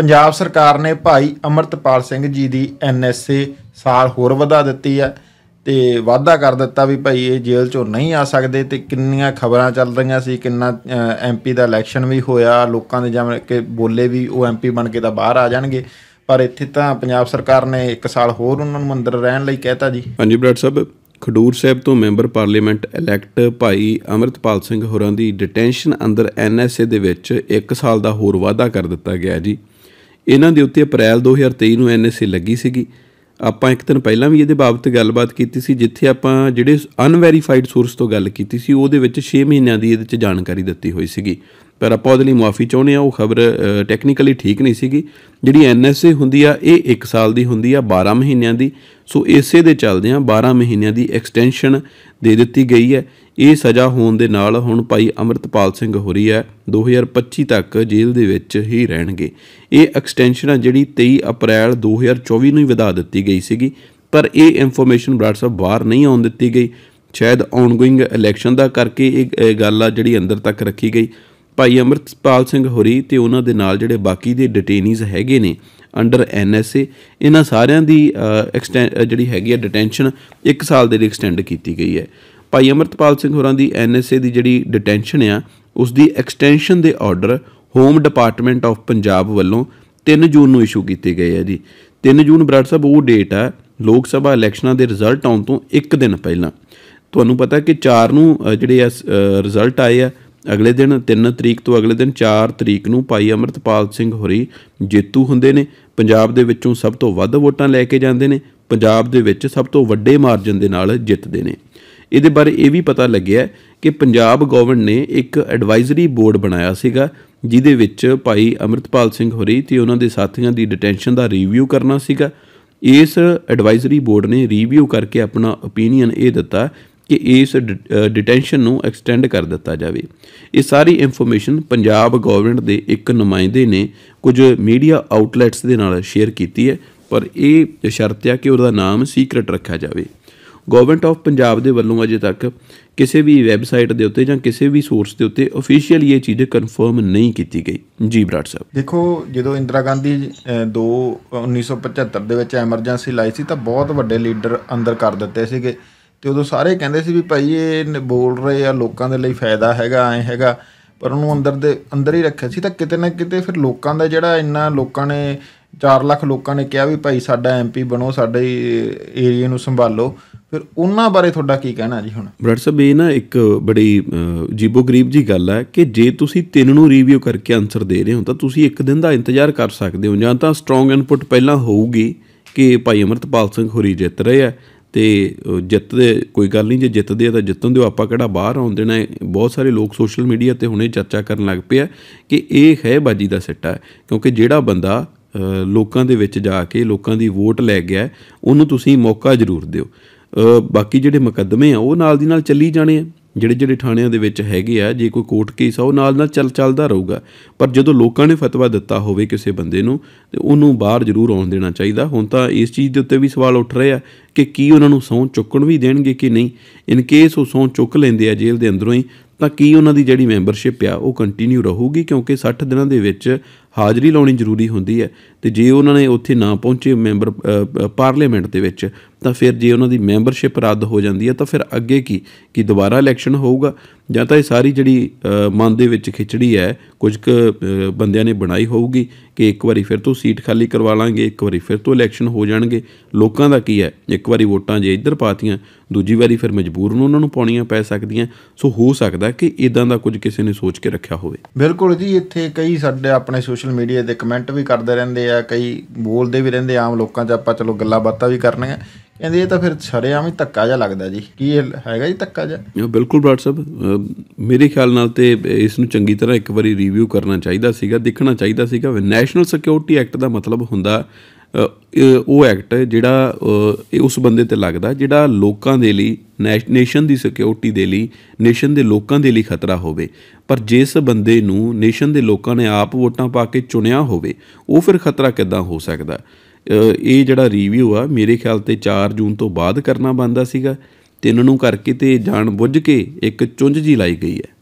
ਪੰਜਾਬ ਸਰਕਾਰ ਨੇ ਭਾਈ ਅਮਰਤਪਾਲ ਸਿੰਘ ਜੀ ਦੀ ਐਨਐਸਏ ਸਾਲ ਹੋਰ ਵਧਾ ਦਿੱਤੀ ਹੈ ਤੇ ਵਾਅਦਾ ਕਰ ਦਿੱਤਾ ਵੀ ਭਾਈ ਇਹ ਜੇਲ੍ਹ ਚੋਂ ਨਹੀਂ ਆ ਸਕਦੇ ਤੇ ਕਿੰਨੀਆਂ ਖਬਰਾਂ ਚੱਲ ਰਹੀਆਂ ਸੀ, ਕਿੰਨਾ ਐਮਪੀ ਦਾ ਇਲੈਕਸ਼ਨ ਵੀ ਹੋਇਆ, ਲੋਕਾਂ ਦੇ ਜਮ ਕਿ ਬੋਲੇ ਵੀ ਉਹ ਐਮਪੀ ਬਣ ਕੇ ਤਾਂ ਬਾਹਰ ਆ ਜਾਣਗੇ, ਪਰ ਇੱਥੇ ਤਾਂ ਪੰਜਾਬ ਸਰਕਾਰ ਨੇ 1 ਸਾਲ ਹੋਰ ਉਹਨਾਂ ਨੂੰ ਅੰਦਰ ਰਹਿਣ ਲਈ ਕਹਿਤਾ ਜੀ। ਹਾਂਜੀ ਬਰਾੜ ਸਾਹਿਬ, ਖਡੂਰ ਸਾਹਿਬ ਤੋਂ ਮੈਂਬਰ ਪਾਰਲੀਮੈਂਟ ਇਲੈਕਟ ਭਾਈ ਅਮਰਤਪਾਲ ਸਿੰਘ ਹੋਰਾਂ ਦੀ ਡਿਟੈਂਸ਼ਨ ਅੰਦਰ ਐਨਐਸਏ ਦੇ ਵਿੱਚ 1 ਸਾਲ ਦਾ ਹੋਰ ਵਾਅਦਾ ਕਰ ਦਿੱਤਾ ਗਿਆ ਜੀ। ਇਹਨਾਂ ਦੇ ਉੱਤੇ ਅਪ੍ਰੈਲ 2023 ਨੂੰ ਐਨਐਸਏ ਲੱਗੀ ਸੀਗੀ। ਆਪਾਂ ਇੱਕ ਦਿਨ ਪਹਿਲਾਂ ਵੀ ਇਹਦੇ ਬਾਬਤ ਗੱਲਬਾਤ ਕੀਤੀ ਸੀ, ਜਿੱਥੇ ਆਪਾਂ ਜਿਹੜੇ ਅਨਵੈਰੀਫਾਈਡ ਸੋਰਸ ਤੋਂ ਗੱਲ ਕੀਤੀ ਸੀ, ਉਹਦੇ ਵਿੱਚ 6 ਮਹੀਨਿਆਂ ਦੀ ਇਹਦੇ 'ਚ ਜਾਣਕਾਰੀ ਦਿੱਤੀ ਹੋਈ ਸੀਗੀ। ਪਰ ਆਪਾਂ ਉਹਦੇ ਲਈ ਮਾਫੀ ਚਾਹੁੰਦੇ ਆ ਉਹ ਖਬਰ ਟੈਕਨੀਕਲੀ ਠੀਕ ਨਹੀਂ ਸੀਗੀ। ਜਿਹੜੀ ਐਨਐਸਏ ਹੁੰਦੀ ਆ, ਇਹ 1 ਸਾਲ ਦੀ ਹੁੰਦੀ ਆ 12 ਮਹੀਨਿਆਂ ਦੀ। ਸੋ ਇਸੇ ਦੇ ਚੱਲਦੇ ਆ 12 ਮਹੀਨਿਆਂ ਦੀ ਐਕਸਟੈਂਸ਼ਨ ਦੇ ਦਿੱਤੀ ਗਈ ਹੈ। ਇਹ ਸਜ਼ਾ ਹੋਣ ਦੇ ਨਾਲ ਹੁਣ ਭਾਈ ਅਮਰਤਪਾਲ ਸਿੰਘ ਹੋਰੀ ਹੈ 2025 ਤੱਕ ਜੇਲ੍ਹ ਦੇ ਵਿੱਚ ਹੀ ਰਹਿਣਗੇ। ਇਹ ਐਕਸਟੈਂਸ਼ਨ ਆ ਜਿਹੜੀ 23 ਅਪ੍ਰੈਲ 2024 ਨੂੰ ਹੀ ਵਧਾ ਦਿੱਤੀ ਗਈ ਸੀਗੀ, ਪਰ ਇਹ ਇਨਫੋਰਮੇਸ਼ਨ ਬਰਾੜ ਬਾਹਰ ਨਹੀਂ ਆਉਣ ਦਿੱਤੀ ਗਈ। ਸ਼ਾਇਦ ਆਨਗੋਇੰਗ ਇਲੈਕਸ਼ਨ ਦਾ ਕਰਕੇ ਇਹ ਗੱਲ ਆ ਜਿਹੜੀ ਅੰਦਰ ਤੱਕ ਰੱਖੀ ਗਈ। ਭਾਈ ਅਮਰਤਪਾਲ ਸਿੰਘ ਹੋਰੀ ਤੇ ਉਹਨਾਂ ਦੇ ਨਾਲ ਜਿਹੜੇ ਬਾਕੀ ਦੇ ਡਿਟੇਨੀਜ਼ ਹੈਗੇ ਨੇ ਅੰਡਰ ਐਨਐਸਏ ਇਹਨਾਂ ਸਾਰਿਆਂ ਦੀ ਜਿਹੜੀ ਹੈਗੀ ਹੈ ਡਿਟੈਂਸ਼ਨ 1 ਸਾਲ ਦੇ ਲਈ ਐਕਸਟੈਂਡ ਕੀਤੀ ਗਈ ਹੈ। ਭਾਈ ਅਮਰਤਪਾਲ ਸਿੰਘ ਹੋਰਾਂ ਦੀ ਐਨਐਸਏ ਦੀ ਜਿਹੜੀ ਡਿਟੈਂਸ਼ਨ ਆ ਉਸ ਦੀ ਐਕਸਟੈਂਸ਼ਨ ਦੇ order home department of Punjab ਵੱਲੋਂ 3 ਜੂਨ ਨੂੰ ਇਸ਼ੂ ਕੀਤੇ ਗਏ ਆ ਜੀ। 3 ਜੂਨ ਬਰਾੜ ਸਾਹਿਬ, ਉਹ ਡੇਟ ਆ, ਲੋਕ ਸਭਾ ਇਲੈਕਸ਼ਨਾਂ ਦੇ ਰਿਜ਼ਲਟ ਆਉਣ ਤੋਂ 1 ਦਿਨ ਪਹਿਲਾਂ। ਤੁਹਾਨੂੰ ਪਤਾ ਕਿ 4 ਨੂੰ ਜਿਹੜੇ ਆ ਰਿਜ਼ਲਟ ਆਏ ਆ, ਅਗਲੇ ਦਿਨ 3 ਤਰੀਕ ਤੋਂ ਅਗਲੇ ਦਿਨ 4 ਤਰੀਕ ਨੂੰ ਭਾਈ ਅਮਰਤਪਾਲ ਸਿੰਘ ਹੋਰੀ ਜੇਤੂ ਹੁੰਦੇ ਨੇ। ਪੰਜਾਬ ਦੇ ਵਿੱਚੋਂ ਸਭ ਤੋਂ ਵੱਧ ਵੋਟਾਂ ਲੈ ਕੇ ਜਾਂਦੇ ਨੇ, ਪੰਜਾਬ ਦੇ ਵਿੱਚ ਸਭ ਤੋਂ ਵੱਡੇ ਮਾਰਜਨ ਦੇ ਨਾਲ ਜਿੱਤਦੇ ਨੇ। ਇਹਦੇ ਬਾਰੇ ਇਹ ਵੀ ਪਤਾ ਲੱਗਿਆ ਕਿ ਪੰਜਾਬ ਗਵਰਨਮੈਂਟ ਨੇ ਇੱਕ ਐਡਵਾਈਜ਼ਰੀ ਬੋਰਡ ਬਣਾਇਆ ਸੀਗਾ, ਜਿਹਦੇ ਵਿੱਚ ਭਾਈ ਅਮਰਤਪਾਲ ਸਿੰਘ ਹੋਰੀ ਤੇ ਉਹਨਾਂ ਦੇ ਸਾਥੀਆਂ ਦੀ ਡਿਟੈਂਸ਼ਨ ਦਾ ਰਿਵਿਊ ਕਰਨਾ ਸੀਗਾ। ਇਸ ਐਡਵਾਈਜ਼ਰੀ ਬੋਰਡ ਨੇ ਰਿਵਿਊ ਕਰਕੇ ਆਪਣਾ ਓਪੀਨੀਅਨ ਇਹ ਦਿੱਤਾ ਕਿ ਇਸ ਡਿਟੈਂਸ਼ਨ ਨੂੰ ਐਕਸਟੈਂਡ ਕਰ ਦਿੱਤਾ ਜਾਵੇ। ਇਹ ਸਾਰੀ ਇਨਫੋਰਮੇਸ਼ਨ ਪੰਜਾਬ ਗਵਰਨਮੈਂਟ ਦੇ ਇੱਕ ਨੁਮਾਇੰਦੇ ਨੇ ਕੁਝ ਮੀਡੀਆ ਆਊਟਲੈਟਸ ਦੇ ਨਾਲ ਸ਼ੇਅਰ ਕੀਤੀ ਹੈ, ਪਰ ਇਹ ਸ਼ਰਤ ਹੈ ਕਿ ਉਹਦਾ ਨਾਮ ਸੀਕ੍ਰੀਟ ਰੱਖਿਆ ਜਾਵੇ। ਗਵਰਨਮੈਂਟ ਆਫ ਪੰਜਾਬ ਦੇ ਵੱਲੋਂ ਅਜੇ ਤੱਕ ਕਿਸੇ ਵੀ ਵੈਬਸਾਈਟ ਦੇ ਉੱਤੇ ਜਾਂ ਕਿਸੇ ਵੀ ਸੋਰਸ ਦੇ ਉੱਤੇ ਅਫੀਸ਼ੀਅਲੀ ਇਹ ਚੀਜ਼ ਕਨਫਰਮ ਨਹੀਂ ਕੀਤੀ ਗਈ। ਜੀ ਬਰਾੜ ਸਾਹਿਬ। ਦੇਖੋ, ਜਦੋਂ ਇੰਦਰਾ ਗਾਂਧੀ 2 1975 ਦੇ ਵਿੱਚ ਐਮਰਜੈਂਸੀ ਲਾਈ ਸੀ ਤਾਂ ਬਹੁਤ ਵੱਡੇ ਲੀਡਰ ਅੰਦਰ ਕਰ ਦਿੱਤੇ ਸੀਗੇ। ਤੇ ਉਦੋਂ ਸਾਰੇ ਕਹਿੰਦੇ ਸੀ ਵੀ ਭਾਈ ਇਹ ਬੋਲ ਰਹੇ ਆ, ਲੋਕਾਂ ਦੇ ਲਈ ਫਾਇਦਾ ਹੈਗਾ, ਐ ਹੈਗਾ, ਪਰ ਉਹਨੂੰ ਅੰਦਰ ਦੇ, ਅੰਦਰ ਹੀ ਰੱਖਿਆ ਸੀ ਤਾਂ ਕਿਤੇ ਨਾ ਕਿਤੇ ਫਿਰ ਲੋਕਾਂ ਦਾ ਜਿਹੜਾ ਇੰਨਾ ਲੋਕਾਂ ਨੇ 4 ਲੱਖ ਲੋਕਾਂ ਨੇ ਕਿਹਾ ਵੀ ਭਾਈ ਸਾਡਾ ਐਮਪੀ ਬਣੋ, ਸਾਡੇ ਏਰੀਆ ਨੂੰ ਸੰਭਾਲੋ। ਫਿਰ ਉਹਨਾਂ ਬਾਰੇ ਤੁਹਾਡਾ ਕੀ ਕਹਿਣਾ ਜੀ ਹੁਣ? ਬ੍ਰਡ ਸਾਹਿਬ, ਇਹ ਨਾ ਇੱਕ ਬੜੀ ਜੀਬੋ ਗਰੀਬ ਜੀ ਗੱਲ ਹੈ ਕਿ ਜੇ ਤੁਸੀਂ ਤਿੰਨ ਨੂੰ ਰਿਵਿਊ ਕਰਕੇ ਆਨਸਰ ਦੇ ਰਹੇ ਹੋ, ਤਾਂ ਤੁਸੀਂ ਇੱਕ ਦਿਨ ਦਾ ਇੰਤਜ਼ਾਰ ਕਰ ਸਕਦੇ ਹੋ। ਜਾਂ ਤਾਂ ਸਟਰੋਂਗ ਇਨਪੁਟ ਪਹਿਲਾਂ ਹੋਊਗੀ ਕਿ ਭਾਈ ਅਮਰਤਪਾਲ ਸਿੰਘ ਹੋਰੀ ਜਿੱਤ ਰਹੇ ਆ ਤੇ ਜਿੱਤਦੇ, ਕੋਈ ਗੱਲ ਨਹੀਂ, ਜੇ ਜਿੱਤਦੇ ਆ ਤਾਂ ਜਿੱਤਣ ਦਿਓ। ਆਪਾਂ ਕਿਹੜਾ ਬਾਹਰ ਆਉਣ ਦੇਣਾ ਬਹੁਤ ਸਾਰੇ ਲੋਕ ਸੋਸ਼ਲ ਮੀਡੀਆ ਤੇ ਹੁਣੇ ਚਰਚਾ ਕਰਨ ਲੱਗ ਪਏ ਆ ਕਿ ਇਹ ਹੈ ਬਾਜੀ ਦਾ ਸਿੱਟਾ ਕਿਉਂਕਿ ਜਿਹੜਾ ਬੰਦਾ ਲੋਕਾਂ ਦੇ ਵਿੱਚ ਜਾ ਕੇ ਲੋਕਾਂ ਦੀ ਵੋਟ ਲੈ ਗਿਆ ਉਹਨੂੰ ਤੁਸੀਂ ਮੌਕਾ ਜ਼ਰੂਰ ਦਿਓ। ਬਾਕੀ ਜਿਹੜੇ ਮੁਕੱਦਮੇ ਆ, ਉਹ ਨਾਲ ਦੀ ਨਾਲ ਚੱਲੀ ਜਾਣੇ ਆ। ਜਿਹੜੇ ਜਿਹੜੇ ਥਾਣਿਆਂ ਦੇ ਵਿੱਚ ਹੈਗੇ ਆ, ਜੇ ਕੋਈ ਕੋਰਟ ਕੇਸ ਆ, ਉਹ ਨਾਲ ਨਾਲ ਚੱਲ ਚੱਲਦਾ ਰਹੂਗਾ। ਪਰ ਜਦੋਂ ਲੋਕਾਂ ਨੇ ਫਤਵਾ ਦਿੱਤਾ ਹੋਵੇ ਕਿਸੇ ਬੰਦੇ ਨੂੰ, ਤੇ ਉਹਨੂੰ ਬਾਹਰ ਜ਼ਰੂਰ ਆਉਣ ਦੇਣਾ ਚਾਹੀਦਾ। ਹੁਣ ਤਾਂ ਇਸ ਚੀਜ਼ ਦੇ ਉੱਤੇ ਵੀ ਸਵਾਲ ਉੱਠ ਰਹੇ ਆ ਕਿ ਕੀ ਉਹਨਾਂ ਨੂੰ ਸੌਂ ਚੁੱਕਣ ਵੀ ਦੇਣਗੇ ਕਿ ਨਹੀਂ। ਇਨ ਕੇਸ ਉਹ ਸੌਂ ਚੁੱਕ ਲੈਂਦੇ ਆ ਜੇਲ੍ਹ ਦੇ ਅੰਦਰੋਂ ਹੀ, ਤਾਂ ਕੀ ਉਹਨਾਂ ਦੀ ਜਿਹੜੀ ਮੈਂਬਰਸ਼ਿਪ ਆ, ਉਹ ਕੰਟੀਨਿਊ ਰਹੂਗੀ? ਕਿਉਂਕਿ 60 ਦਿਨਾਂ ਦੇ ਵਿੱਚ ਹਾਜ਼ਰੀ ਲਾਉਣੀ ਜ਼ਰੂਰੀ ਹੁੰਦੀ ਹੈ। ਤੇ ਜੇ ਉਹਨਾਂ ਨੇ ਉੱਥੇ ਨਾ ਪਹੁੰਚੇ ਮੈਂਬਰ ਪਾਰਲੀਮੈਂਟ ਦੇ ਵਿੱਚ, ਤਾਂ ਫਿਰ ਜੇ ਉਹਨਾਂ ਦੀ ਮੈਂਬਰਸ਼ਿਪ ਰੱਦ ਹੋ ਜਾਂਦੀ ਹੈ, ਤਾਂ ਫਿਰ ਅੱਗੇ ਕੀ? ਕਿ ਦੁਬਾਰਾ ਇਲੈਕਸ਼ਨ ਹੋਊਗਾ? ਜਾਂ ਤਾਂ ਇਹ ਸਾਰੀ ਜਿਹੜੀ ਮਨ ਦੇ ਵਿੱਚ ਖਿਚੜੀ ਹੈ, ਕੁਝ ਕੁ ਬੰਦਿਆਂ ਨੇ ਬਣਾਈ ਹੋਊਗੀ ਕਿ ਇੱਕ ਵਾਰੀ ਫਿਰ ਤੋਂ ਸੀਟ ਖਾਲੀ ਕਰਵਾ ਲਾਂਗੇ, ਇੱਕ ਵਾਰੀ ਫਿਰ ਤੋਂ ਇਲੈਕਸ਼ਨ ਹੋ ਜਾਣਗੇ। ਲੋਕਾਂ ਦਾ ਕੀ ਹੈ? ਇੱਕ ਵਾਰੀ ਵੋਟਾਂ ਜੇ ਇੱਧਰ ਪਾਤੀਆਂ ਦੂਜੀ ਵਾਰੀ ਫਿਰ ਮਜਬੂਰ ਨੂੰ ਉਹਨਾਂ ਨੂੰ ਪਾਉਣੀਆਂ ਪੈ ਸਕਦੀਆਂ। ਸੋ ਹੋ ਸਕਦਾ ਕਿ ਇਦਾਂ ਦਾ ਕੁਝ ਕਿਸੇ ਨੇ ਸੋਚ ਕੇ ਰੱਖਿਆ ਹੋਵੇ। ਬਿਲਕੁਲ ਜੀ, ਇੱਥੇ ਕਈ ਸਾਡੇ ਆਪਣੇ ਸੋਸ਼ਲ ਮੀਡੀਆ ਤੇ ਕਮੈਂਟ ਵੀ ਕਰਦੇ ਰਹਿੰਦੇ ਆ, ਕਈ ਬੋਲਦੇ ਵੀ ਰਹਿੰਦੇ ਆਮ ਲੋਕਾਂ 'ਚ ਆਪਾਂ ਚਲੋ ਗੱਲਾਂ ਬਾਤਾਂ ਵੀ ਕਰਨੀਆਂ। ਕਹਿੰਦੇ ਇਹ ਤਾਂ ਫਿਰ ਛੜਿਆਂ ਵੀ ਧੱਕਾ ਜਿਹਾ ਲੱਗਦਾ ਜੀ। ਕੀ ਇਹ ਹੈਗਾ ਜੀ ਧੱਕਾ ਜਿਹਾ? ਬਿਲਕੁਲ ਬਰਾੜ ਸਾਹਿਬ ਮੇਰੇ ਖਿਆਲ ਨਾਲ ਤੇ ਇਸ ਨੂੰ ਚੰਗੀ ਤਰ੍ਹਾਂ ਇੱਕ ਵਾਰੀ ਰਿਵਿਊ ਕਰਨਾ ਚਾਹੀਦਾ ਸੀਗਾ, ਦੇਖਣਾ ਚਾਹੀਦਾ ਸੀਗਾ। ਨੈਸ਼ਨਲ ਸਿਕਿਉਰਿਟੀ ਐਕਟ ਦਾ ਮਤਲਬ ਹੁੰਦਾ ਉਹ ਐਕਟ ਜਿਹੜਾ ਉਸ ਬੰਦੇ ਤੇ ਲੱਗਦਾ ਜਿਹੜਾ ਲੋਕਾਂ ਦੇ ਲਈ ਨੇਸ਼ਨ ਦੀ ਸਿਕਿਉਰਿਟੀ ਦੇ ਲਈ ਨੇਸ਼ਨ ਦੇ ਲੋਕਾਂ ਦੇ ਲਈ ਖਤਰਾ ਹੋਵੇ। ਪਰ ਜਿਸ ਬੰਦੇ ਨੂੰ ਨੇਸ਼ਨ ਦੇ ਲੋਕਾਂ ਨੇ ਆਪ ਵੋਟਾਂ ਪਾ ਕੇ ਚੁਣਿਆ ਹੋਵੇ, ਉਹ ਫਿਰ ਖਤਰਾ ਕਿੱਦਾਂ ਹੋ ਸਕਦਾ ਇਹ ਜਿਹੜਾ ਰਿਵਿਊ ਆ, ਮੇਰੇ ਖਿਆਲ ਤੇ 4 ਜੂਨ ਤੋਂ ਬਾਅਦ ਕਰਨਾ ਬੰਦਾ ਸੀਗਾ ਤੇ ਇਹਨਾਂ ਨੂੰ ਕਰਕੇ ਤੇ ਜਾਣ ਬੁੱਝ ਕੇ ਇੱਕ ਚੁੰਝ ਜੀ ਲਾਈ ਗਈ ਹੈ।